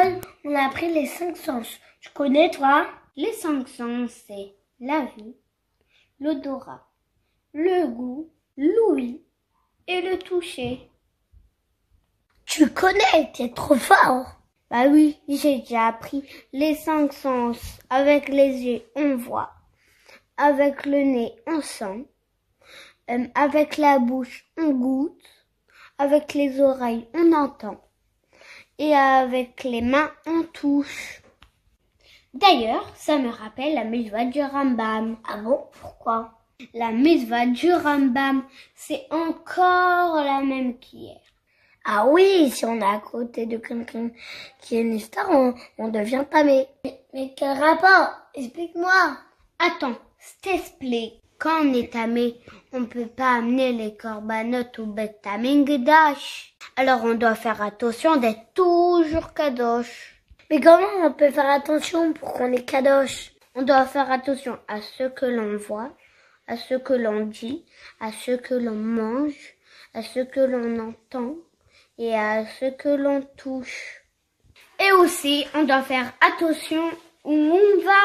a appris les cinq sens. Tu connais, toi? Les cinq sens, c'est la vue, l'odorat, le goût, l'ouïe et le toucher. Tu connais, tu es trop fort. Bah oui, j'ai déjà appris les cinq sens. Avec les yeux, on voit. Avec le nez, on sent. Euh, avec la bouche, on goûte. Avec les oreilles, on entend. Et avec les mains, on touche. D'ailleurs, ça me rappelle la mitzvah du Rambam. Ah bon Pourquoi? La mitzvah du Rambam, c'est encore la même qu'hier. Ah oui, si on est à côté de quelqu'un qui est une on, devient tamé. Mais, quel rapport Explique-moi. Attends, t'explique. Quand on est tamé, on peut pas amener les corbanotes au Bet Tamingdash. Alors on doit faire attention d'être toujours kadosh. Mais comment on peut faire attention pour qu'on est kadosh On doit faire attention à ce que l'on voit, à ce que l'on dit, à ce que l'on mange, à ce que l'on entend et à ce que l'on touche. Et aussi, on doit faire attention où on va.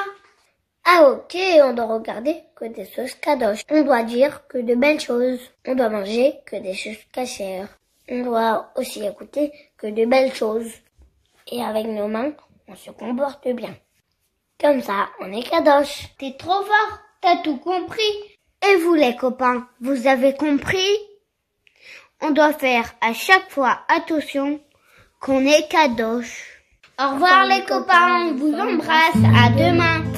Ah ok, on doit regarder que des choses kadosh. On doit dire que de belles choses. On doit manger que des choses cachères. On doit aussi écouter que de belles choses. Et avec nos mains, on se comporte bien. Comme ça, on est kadosh. T'es trop fort, t'as tout compris. Et vous les copains, vous avez compris? On doit faire à chaque fois attention qu'on est kadosh. Au revoir les copains, on vous embrasse, à demain.